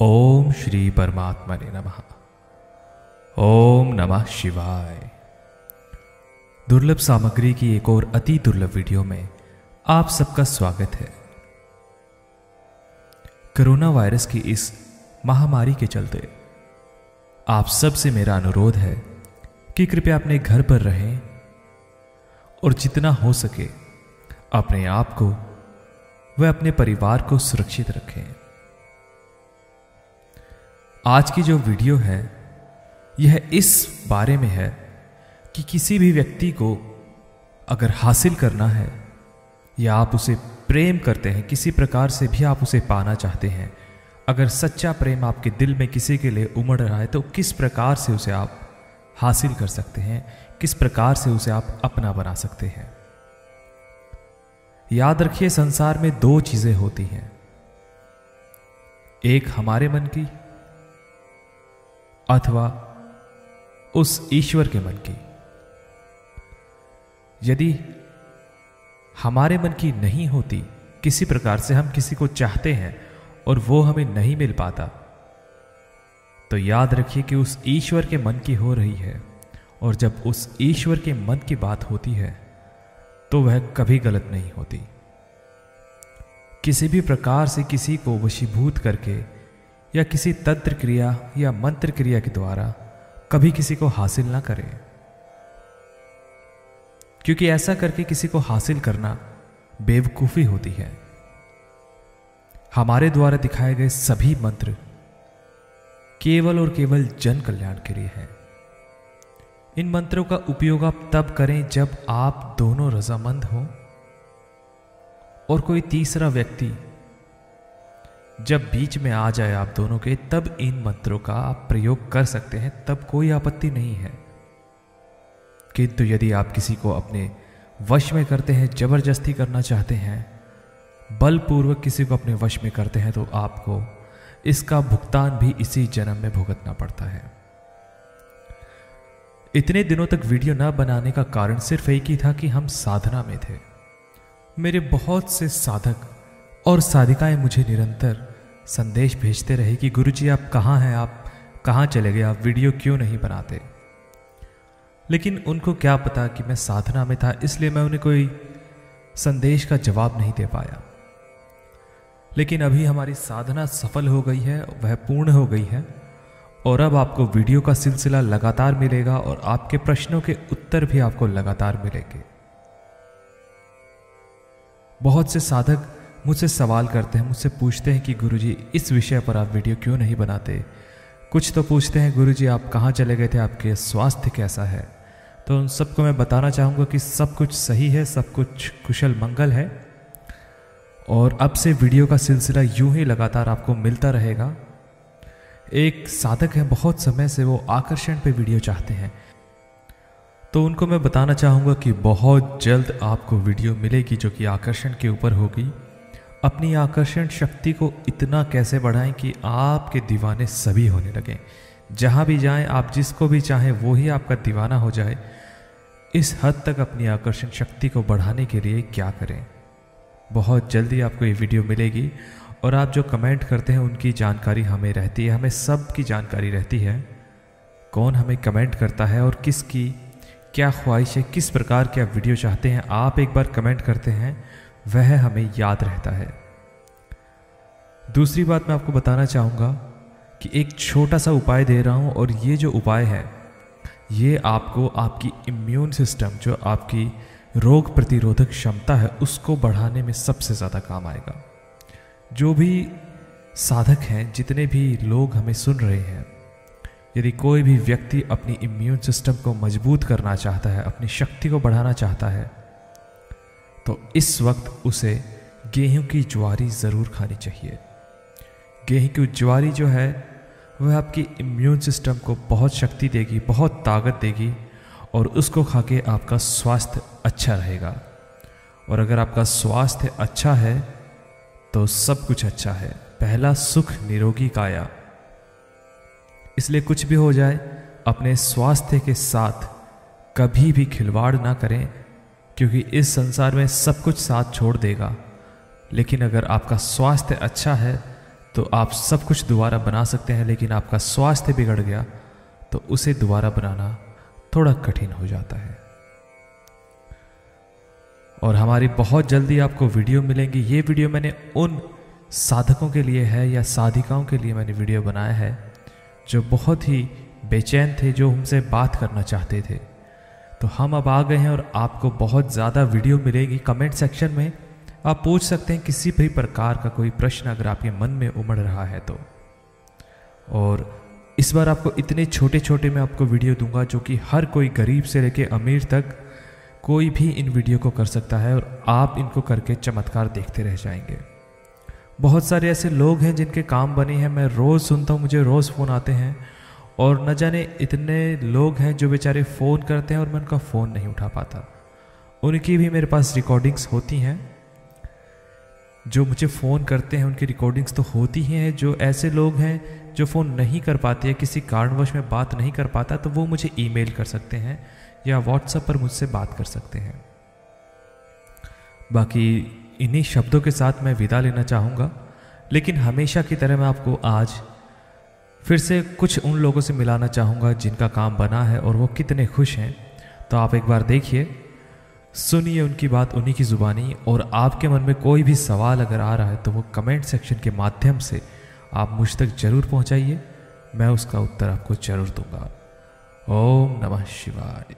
ओम श्री परमात्मा ने नमः। ओम नमः शिवाय। दुर्लभ सामग्री की एक और अति दुर्लभ वीडियो में आप सबका स्वागत है। कोरोना वायरस की इस महामारी के चलते आप सबसे मेरा अनुरोध है कि कृपया अपने घर पर रहें और जितना हो सके अपने आप को व अपने परिवार को सुरक्षित रखें। आज की जो वीडियो है, यह इस बारे में है कि किसी भी व्यक्ति को अगर हासिल करना है, या आप उसे प्रेम करते हैं, किसी प्रकार से भी आप उसे पाना चाहते हैं, अगर सच्चा प्रेम आपके दिल में किसी के लिए उमड़ रहा है तो किस प्रकार से उसे आप हासिल कर सकते हैं, किस प्रकार से उसे आप अपना बना सकते हैं? याद रखिए, संसार में दो चीज़ें होती हैं। एक हमारे मन की अथवा उस ईश्वर के मन की। यदि हमारे मन की नहीं होती, किसी प्रकार से हम किसी को चाहते हैं और वो हमें नहीं मिल पाता तो याद रखिए कि उस ईश्वर के मन की हो रही है और जब उस ईश्वर के मन की बात होती है तो वह कभी गलत नहीं होती। किसी भी प्रकार से किसी को वशीभूत करके या किसी तंत्र क्रिया या मंत्र क्रिया के द्वारा कभी किसी को हासिल ना करें। क्योंकि ऐसा करके किसी को हासिल करना बेवकूफ़ी होती है। हमारे द्वारा दिखाए गए सभी मंत्र केवल और केवल जन कल्याण के लिए हैं। इन मंत्रों का उपयोग आप तब करें जब आप दोनों रजामंद हों और कोई तीसरा व्यक्ति जब बीच में आ जाए आप दोनों के, तब इन मंत्रों का आप प्रयोग कर सकते हैं, तब कोई आपत्ति नहीं है। किंतु यदि आप किसी को अपने वश में करते हैं, ज़बरदस्ती करना चाहते हैं, बलपूर्वक किसी को अपने वश में करते हैं तो आपको इसका भुगतान भी इसी जन्म में भुगतना पड़ता है। इतने दिनों तक वीडियो न बनाने का कारण सिर्फ़ एक ही था कि हम साधना में थे। मेरे बहुत से साधक और साधिकाएँ मुझे निरंतर संदेश भेजते रहे कि, गुरुजी, आप कहाँ हैं? आप कहाँ चले गए? आप वीडियो क्यों नहीं बनाते? लेकिन उनको क्या पता कि मैं साधना में था, इसलिए मैं उन्हें कोई संदेश का जवाब नहीं दे पाया। लेकिन अभी हमारी साधना सफल हो गई है, वह पूर्ण हो गई है, और अब आपको वीडियो का सिलसिला लगातार मिलेगा और आपके प्रश्नों के उत्तर भी आपको लगातार मिलेंगे। बहुत से साधक मुझसे सवाल करते हैं, मुझसे पूछते हैं कि गुरुजी, इस विषय पर आप वीडियो क्यों नहीं बनाते? कुछ तो पूछते हैं, गुरुजी, आप कहाँ चले गए थे? आपके स्वास्थ्य कैसा है? तो उन सबको मैं बताना चाहूँगा कि सब कुछ सही है, सब कुछ कुशल मंगल है। और अब से वीडियो का सिलसिला यूँ ही लगातार आपको मिलता रहेगा। एक साधक है, बहुत समय से वो आकर्षण पे वीडियो चाहते हैं। तो उनको मैं बताना चाहूँगा कि बहुत जल्द आपको वीडियो मिलेगी जो कि आकर्षण के ऊपर होगी। अपनी आकर्षण शक्ति को इतना कैसे बढ़ाएँ कि आपके दीवाने सभी होने लगें। जहाँ भी जाएँ, आप जिसको भी चाहें, वो ही आपका दीवाना हो जाए। इस हद तक अपनी आकर्षण शक्ति को बढ़ाने के लिए क्या करें? बहुत जल्दी आपको ये वीडियो मिलेगी और आप जो कमेंट करते हैं, उनकी जानकारी हमें रहती है। हमें सब की जानकारी रहती है। कौन हमें कमेंट करता है और किसकी क्या ख्वाहिश है, किस प्रकार के आप वीडियो चाहते हैं, आप एक बार कमेंट करते हैं। वह हमें याद रहता है। दूसरी बात मैं आपको बताना चाहूँगा कि एक छोटा सा उपाय दे रहा हूँ और ये जो उपाय है, ये आपको आपकी इम्यून सिस्टम जो आपकी रोग प्रतिरोधक क्षमता है, उसको बढ़ाने में सबसे ज़्यादा काम आएगा। जो भी साधक हैं, जितने भी लोग हमें सुन रहे हैं, यदि कोई भी व्यक्ति अपनी इम्यून सिस्टम को मज़बूत करना चाहता है, अपनी शक्ति को बढ़ाना चाहता है तो इस वक्त उसे गेहूँ की ज्वारी ज़रूर खानी चाहिए। गेहूँ की ज्वारी जो है, वह आपकी इम्यून सिस्टम को बहुत शक्ति देगी, बहुत ताकत देगी और उसको खा के आपका स्वास्थ्य अच्छा रहेगा। और अगर आपका स्वास्थ्य अच्छा है तो सब कुछ अच्छा है। पहला सुख निरोगी काया। इसलिए कुछ भी हो जाए, अपने स्वास्थ्य के साथ कभी भी खिलवाड़ ना करें। क्योंकि इस संसार में सब कुछ साथ छोड़ देगा। लेकिन अगर आपका स्वास्थ्य अच्छा है तो आप सब कुछ दोबारा बना सकते हैं, लेकिन आपका स्वास्थ्य बिगड़ गया तो उसे दोबारा बनाना थोड़ा कठिन हो जाता है। और हमारी बहुत जल्दी आपको वीडियो मिलेंगी। ये वीडियो मैंने उन साधकों के लिए है या साधिकाओं के लिए मैंने वीडियो बनाया है, जो बहुत ही बेचैन थे, जो हमसे बात करना चाहते थे। तो हम अब आ गए हैं और आपको बहुत ज़्यादा वीडियो मिलेगी कमेंट सेक्शन में। आप पूछ सकते हैं किसी भी प्रकार का कोई प्रश्न अगर आपके मन में उमड़ रहा है तो। और इस बार आपको इतने छोटे छोटे मैं आपको वीडियो दूँगा जो कि हर कोई गरीब से लेके अमीर तक कोई भी इन वीडियो को कर सकता है और आप इनको करके चमत्कार देखते रह जाएँगे। बहुत सारे ऐसे लोग हैं जिनके काम बने हैं। मैं रोज़ सुनता हूँ, मुझे रोज़ फ़ोन आते हैं। और न जाने इतने लोग हैं जो बेचारे फ़ोन करते हैं और मैं उनका फ़ोन नहीं उठा पाता। उनकी भी मेरे पास रिकॉर्डिंग्स होती हैं। जो मुझे फ़ोन करते हैं, उनकी रिकॉर्डिंग्स तो होती ही हैं। जो ऐसे लोग हैं जो फ़ोन नहीं कर पाते या किसी कारणवश में बात नहीं कर पाता तो वो मुझे ईमेल कर सकते हैं या व्हाट्सएप पर मुझसे बात कर सकते हैं। बाकी इन्हीं शब्दों के साथ मैं विदा लेना चाहूँगा। लेकिन हमेशा की तरह मैं आपको आज फिर से कुछ उन लोगों से मिलाना चाहूँगा जिनका काम बना है और वो कितने खुश हैं। तो आप एक बार देखिए, सुनिए उनकी बात उन्हीं की ज़ुबानी और आपके मन में कोई भी सवाल अगर आ रहा है तो वो कमेंट सेक्शन के माध्यम से आप मुझ तक ज़रूर पहुँचाइए। मैं उसका उत्तर आपको ज़रूर दूँगा। ओम नमः शिवाय।